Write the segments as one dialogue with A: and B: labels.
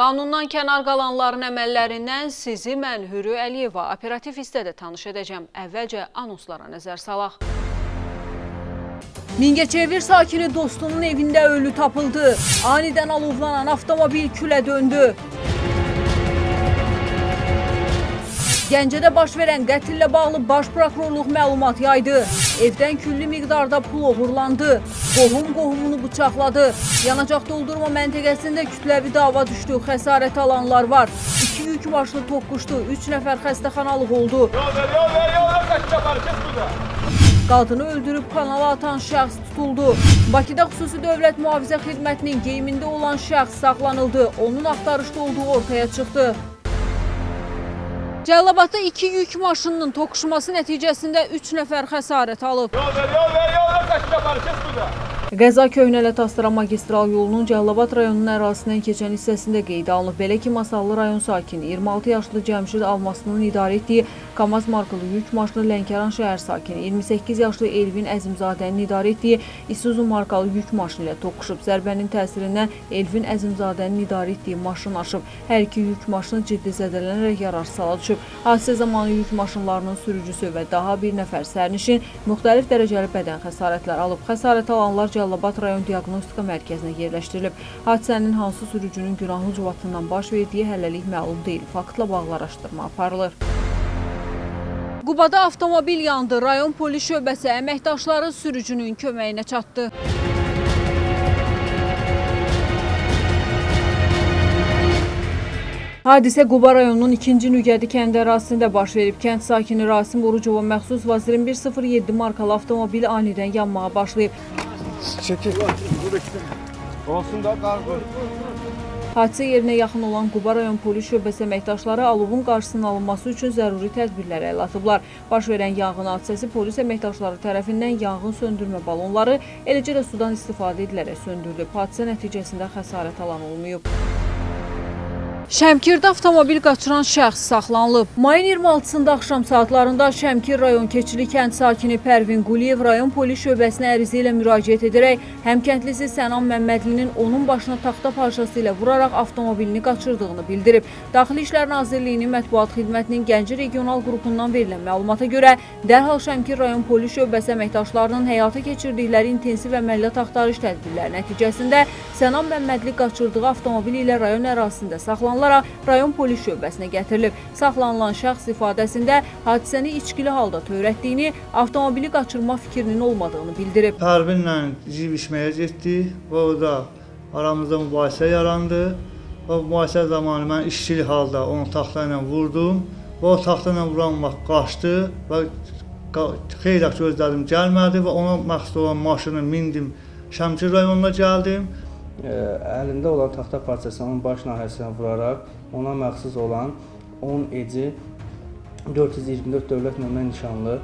A: Qanundan kənar qalanların əməllərindən sizi mən Hürü Əliyeva operativ hissədə tanış edəcəm. Əvvəlcə anonslara nəzər salaq. Mingəçevir sakini dostunun evində ölü tapıldı. Anidən alovlanan avtomobil külə döndü. Gəncədə baş verən qətillə bağlı baş prokurorluq məlumat yaydı. Evdən külli miqdarda pul oğurlandı. Qohum qohumunu bıçaqladı. Yanacaq doldurma məntəqəsində kütləvi dava düşdü. Xəsarət alanlar var. İki yük maşını toqquşdu. Üç nəfər xəstəxanalıq oldu.
B: Yol ver, yol ver, yol ver, kaç yapar, kes burada.
A: Qadını öldürüb kanala atan şəxs tutuldu. Bakıda xüsusi dövlət mühafizə xidmətinin geyimində olan şəxs saxlanıldı. Onun axtarışda olduğu ortaya çıxdı. Cəllabadda iki yük maşınının toqquşması nəticəsində 3 nəfər xəsarət alıb.
B: Yol ver, yol ver, yol ver, yapar, kes burada.
A: Qəza Köhnələ Tastıra magistral yolunun Cəllabad rayonunun ərazisindən keçən hissəsində qeydə alınıb. Belə ki, Masallı rayon sakini 26 yaşlı Cəmşid Almasının idarə etdiyi Kamaz markalı yük maşını Lənkəran şəhər sakini 28 yaşlı Elvin Əzimzadənin idarə etdiyi Isuzu markalı yük maşını ilə toqquşub. Zərbənin təsirindən Elvin Əzimzadənin idarə etdiyi maşın aşıb. Hər iki yük maşını ciddi zədələnərək yararsız hala düşüb. Hadisə zamanı yük maşınlarının sürücüsü və daha bir nəfər sərnişin müxtəlif dərəcəli bədən xəsarətləri alıb. Xəsarət alanlar Cəllabad rayon diaqnostika mərkəzinə yerləşdirilib. Hadisənin hansı sürücünün günahlı cavabından baş verdiyi hələlik məlum deyil. Faktla bağlı araşdırma aparılır. Qubada avtomobil yandı. Rayon polis şöbəsi əməkdaşları sürücünün köməyinə çatdı. Hadisə Quba rayonunun 2-ci Nügədi kəndi ərazisində baş verib. Kənd sakini Rasim Orucova məxsus Vaz 2107 markalı avtomobil anidən yanmağa başlayıb.
C: Çekil.
B: Olsun da kargo.
A: Hadisə yerinə yaxın olan Quba rayon polis şöbəsi əməkdaşları alovun qarşısının alınması üçün zəruri tədbirlərə əl atıblar. Baş verən yanğın hadisəsi polis əməkdaşları tərəfindən yanğın söndürmə balonları, eləcə də sudan istifadə edilərək söndürülüb. Hadisə nəticəsində xəsarət alan olmayıb. Şəmkirdə avtomobil qaçıran şəxs saxlanılıb. Mayın 26-sında axşam saatlarında Şəmkir rayon keçili kənd sakini Pərvin Quliyev rayon polis şöbəsinə ərizə ilə müraciət edərək həmkəndlisi Sənan Məmmədlinin onun başına taxta parçası ilə vuraraq avtomobilini qaçırdığını bildirib. Daxili İşlər Nazirliyinin mətbuat xidmətinin Gəncə regional qrupundan verilən məlumata görə dərhal Şəmkir rayon polis şöbəsi əməkdaşlarının həyata keçirdikləri intensiv əməliyyat axtarış tədbirləri nəticəsində Sənan Məmmədli qaçırdığı avtomobil ilə rayon ərazisində saxlanılaraq rayon polis şöbəsinə gətirilib. Saxlanılan şəxs ifadəsində hadisəni içkili halda törətdiyini, avtomobili qaçırma fikrinin olmadığını bildirib.
C: Pərvinlə civ içməyə getdi və orada aramızda mübahisə yarandı. Və mübahisə zamanı mən işçili halda onu taxta ilə vurdum və o taxta ilə vuran vaxt qaçdı və xeyli gözlədim gəlmədi və ona məxsus olan maşını mindim. Şəmkir rayonuna gəldim.
D: Əlində olan taxta parçasını onun baş nahiyəsinə vuraraq ona məxsus olan 10 EC 424 dövlət nömrə nişanlı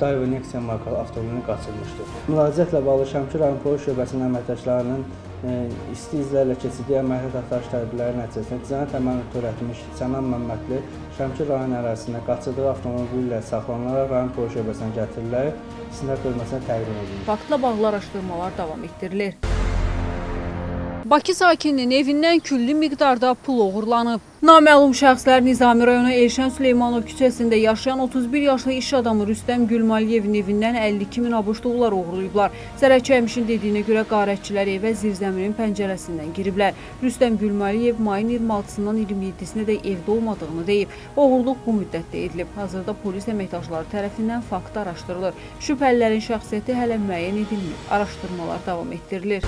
D: Daewoo Nexia markalı avtomobilini qaçırmışdır. Müraciətlə bağlı Şəmkir rayon polis şöbəsinin əməkdaşlarının isti izlərlə keçirdiyi əməliyyat axtarış tədbirləri nəticəsində cinayət əməlini törətmiş Sənan Məmmədli Şəmkir rayon ərazisində qaçırdığı avtomobil ilə saxlanılaraq rayon polis şöbəsinə gətirilərək istintaq bölməsinə təqdim edilir.
A: Faktla bağlı araşdırmalar davam etdirilir. Bakı sakininin evindən külli miqdarda pul oğurlanıb. Naməlum şəxslər Nizami rayonu Elşən Süleymanov küçəsində yaşayan 31 yaşlı iş adamı Rüstəm Gülmaliyevin evindən 52 min ABŞ dollar oğurlayıblar. Zərər çəkmişin dediyinə görə qarətçilər evə zirzəminin pəncərəsindən giriblər. Rüstəm Gülmaliyev mayın 26-sından 27-sinə də evdə olmadığını deyib. Oğurluq bu müddətdə edilib. Hazırda polis əməkdaşları tərəfindən fakt araşdırılır. Şübhəlilərin şəxsiyyəti hələ müəyyən edilmir. Araşdırmalar davam etdirilir.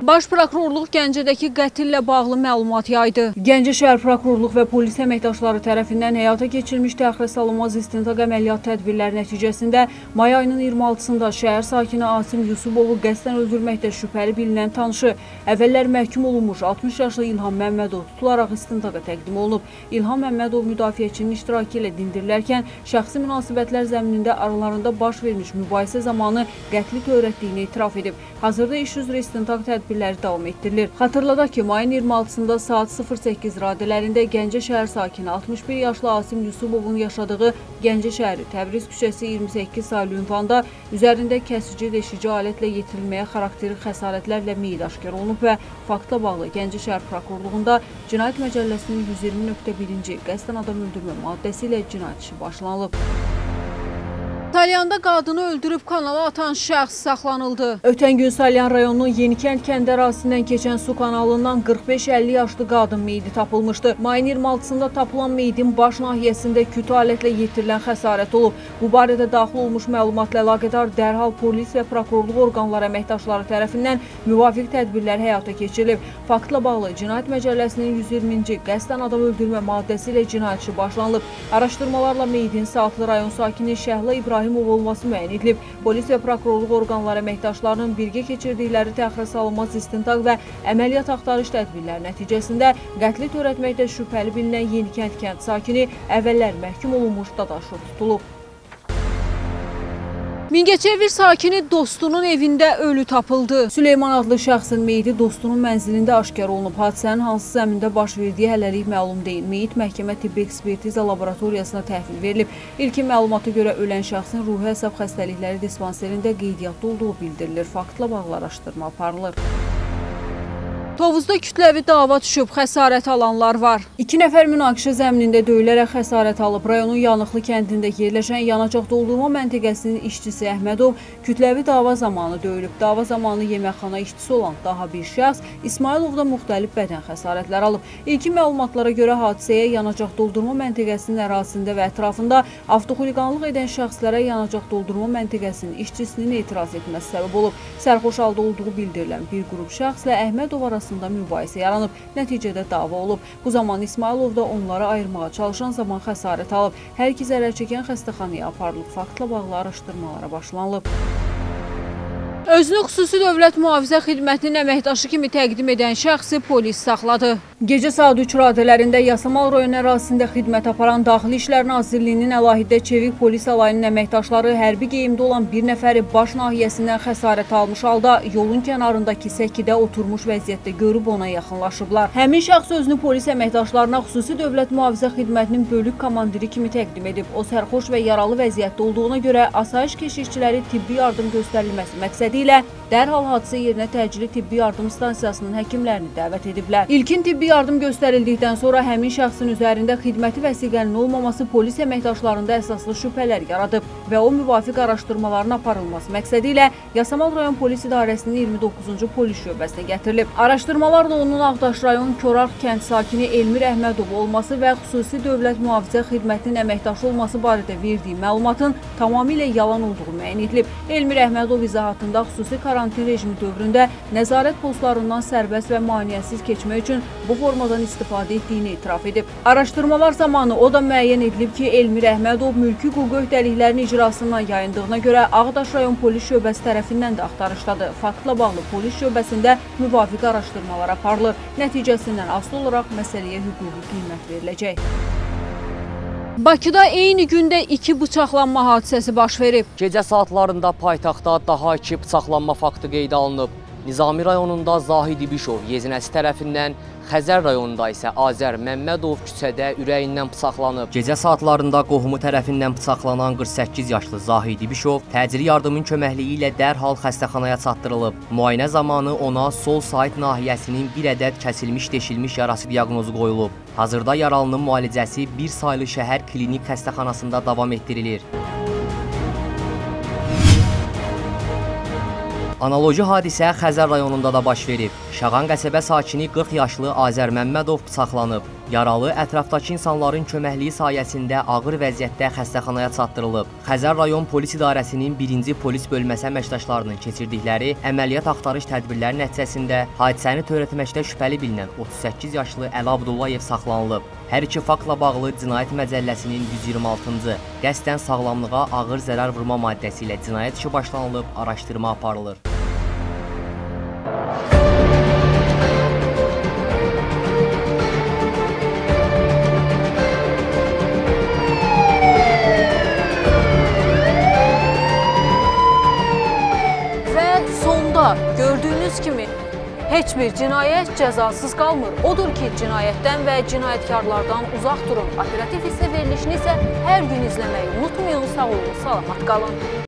A: Baş prokurorluq Gəncədəki qətillə bağlı məlumat yaydı. Gəncə şəhər prokurorluq və polis əməkdaşları tərəfindən həyata keçirilmiş təxirəsalınmaz istintaq əməliyyat tədbirləri nəticəsində may ayının 26-sında şəhər sakini Asim Yusubovu qəsdən öldürməkdə şübhəli bilinən tanışı əvvəllər məhkum olunmuş 60 yaşlı İlham Məmmədov tutularaq istintaqa təqdim olunub. İlham Məmmədov müdafiəçinin iştirakı ilə dindirilərkən şəxsi münasibətlər zəminində aralarında baş vermiş mübahisə zamanı qətli törətdiyini etiraf edib. Hazırda iş üzrə istintaq tədbirləri tədbirləri davam etdirilir. Xatırladaq ki, mayın 26-sında saat 08 radələrində Gəncə şəhər sakini 61 yaşlı Asim Yusubovun yaşadığı Gəncə şəhəri Təbriz küçəsi 28 saylı ünvanda üzərində kəsici deşici alətlə yetirilməyə xarakteri xəsarətlərlə meyid aşkar olunub və faktla bağlı Gəncə şəhər prokurorluğunda Cinayət Məcəlləsinin 120.1-ci qəsdən adam öldürmə maddəsi ilə cinayət işi başlanılıb. Salyanda qadını öldürüb kanala atan şəxs saxlanıldı. Ötən gün Salyan rayonunun Yenikənd kənd ərazisindən keçən su kanalından 45-50 yaşlı qadın meyidi tapılmışdı. Mayın 26-sında tapılan meyidin baş nahiyəsində kütü alətlə yetirilən xəsarət olub. Bu barədə daxil olmuş məlumatla əlaqədar dərhal polis və prokurorluq orqanları əməkdaşları tərəfindən müvafiq tədbirlər həyata keçirilib. Faktla bağlı Cinayət Məcəlləsinin 120-ci qəsdən adam öldürmə maddəsi ilə cinayət işi başlanılıb. Araşdırmalarla meyidin Saatlı rayon sakini Şəhla İbrahimov olması müəyyən edilib. Polis və prokurorluq orqanları əməkdaşlarının birgə keçirdikləri təxirə salınmaz istintaq və əməliyyat axtarış tədbirləri nəticəsində qətli törətməkdə şübhəli bilinən Yenikənd kənd sakini əvvəllər məhkum olunmuş Dadaşov tutulub. Mingəçevir sakini dostunun evində ölü tapıldı. Süleyman adlı şəxsin meyidi dostunun mənzilində aşkar olunub. Hadisənin hansı zəmində baş verdiyi hələlik məlum deyil. Meyit məhkəmə tibbi ekspertiza laboratoriyasına təhvil verilib. İlkin məlumata görə ölən şəxsin ruhi əsəb xəstəlikləri dispanserində qeydiyyatda olduğu bildirilir. Faktla bağlı araşdırma aparılır. Tovuzda kütləvi dava düşüb, xəsarət alanlar var. İki nəfər münaqişə zəminində döyülərək xəsarət alıb. Rayonun Yanıqlı kəndində yerləşən yanacaq doldurma məntəqəsinin işçisi Əhmədov kütləvi dava zamanı döyülüb. Dava zamanı yeməkxana işçisi olan daha bir şəxs İsmailovda müxtəlif bədən xəsarətlər alıb. İlkin məlumatlara görə hadisəyə yanacaq doldurma məntəqəsinin ərazisində və ətrafında avtoxuliqanlıq edən şəxslərə yanacaq doldurma məntəqəsinin işçisinin etiraz etməsi səbəb olub. Sərxoş halda olduğu bildirilən bir qrup şəxslə Əhmədov arasında arasında mübahisə yaranıb. Nəticədə dava olub. Bu zaman İsmailov da onları ayırmağa çalışan zaman xəsarət alıb. Hər iki zərər çəkən xəstəxanaya aparılıb. Faktla bağlı araşdırmalara başlanılıb. Özünü xüsusi dövlət mühafizə xidmətinin əməkdaşı kimi təqdim edən şəxsi polis saxladı. Gecə saat 3 radələrində Yasamal rayon ərazisində xidmət aparan Daxili İşlər Nazirliyinin əlahiddə çevik polis alayının əməkdaşları hərbi geyimdə olan bir nəfəri baş nahiyəsindən xəsarət almış halda yolun kənarındakı səkidə oturmuş vəziyyətdə görüb ona yaxınlaşıblar. Həmin şəxs özünü polis əməkdaşlarına xüsusi dövlət mühafizə xidmətinin bölük komandiri kimi təqdim edib. O sərxoş və yaralı vəziyyətdə olduğuna görə asayiş keşikçiləri tibbi yardım göstərilməsi məqsədi ilə dərhal hadisə yerinə təcili tibbi yardım stansiyasının həkimlərini dəvət ediblər. İlkin tibbi yardım göstərildikdən sonra həmin şəxsin üzərində xidməti vəsiqənin olmaması polis əməkdaşlarında əsaslı şübhələr yaradıb və o müvafiq araşdırmaların aparılması məqsədi ilə Yasamal rayon polis idarəsinin 29-cu polis şöbəsinə gətirilib. Araşdırmalarla onun Ağdaş rayon Korarx kənd sakini Elmir Əhmədov olması və xüsusi dövlət mühafizə xidmətinin əməkdaşı olması barədə verdiyi məlumatın tamamilə yalan olduğu müəyyən edilib. Elmir Əhmədov izahatında xüsusi karantin rejimi dövründə nəzarət postlarından sərbəst və maneəsiz keçmək üçün bu formadan istifadə etdiyini etiraf edib. Araşdırmalar zamanı o da müəyyən edilib ki, Elmir Əhmədov mülki hüquq öhdəliklərinin icrasından yayındığına görə Ağdaş rayon polis şöbəsi tərəfindən də axtarışdadır. Faktla bağlı polis şöbəsində müvafiq araşdırmalar aparılır. Nəticəsindən asılı olaraq məsələyə hüquqi qiymət veriləcək. Bakıda eyni gündə iki bıçaqlanma hadisəsi baş verib.
E: Gecə saatlarında paytaxtda daha iki bıçaqlanma faktı qeydə alınıb. Nizami rayonunda Zahid İbişov yezinəsi tərəfindən, Xəzər rayonunda isə Azər Məmmədov küçədə ürəyindən bıçaqlanıb. Gecə saatlarında qohumu tərəfindən bıçaqlanan 48 yaşlı Zahid İbişov təcili yardımın köməkliyi ilə dərhal xəstəxanaya çatdırılıb. Müayinə zamanı ona sol sayt nahiyəsinin bir ədəd kəsilmiş deşilmiş yarası diaqnozu qoyulub. Hazırda yaralının müalicəsi bir saylı şəhər klinik xəstəxanasında davam etdirilir. Analoji hadisə Xəzər rayonunda da baş verib. Şağan qəsəbə sakini 40 yaşlı Azər Məmmədov bıçaqlanıb. Yaralı ətrafdakı insanların köməkliyi sayəsində ağır vəziyyətdə xəstəxanaya çatdırılıb. Xəzər rayon polis idarəsinin 1-ci polis bölməsi əməkdaşlarının keçirdikləri əməliyyat axtarış tədbirləri nəticəsində hadisəni törətməkdə şübhəli bilinən 38 yaşlı Əli Abdullayev saxlanılıb. Hər iki faktla bağlı Cinayət Məcəlləsinin 126-cı qəsdən sağlamlığa ağır zərər vurma maddəsi ilə cinayət işi başlanılıb, araşdırma aparılır.
A: Heç bir cinayət cəzasız qalmır. Odur ki, cinayətdən və cinayətkarlardan uzaq durun. Operativ hissə verilişini isə hər gün izləməyi unutmayın. Sağ olun, salamat qalın.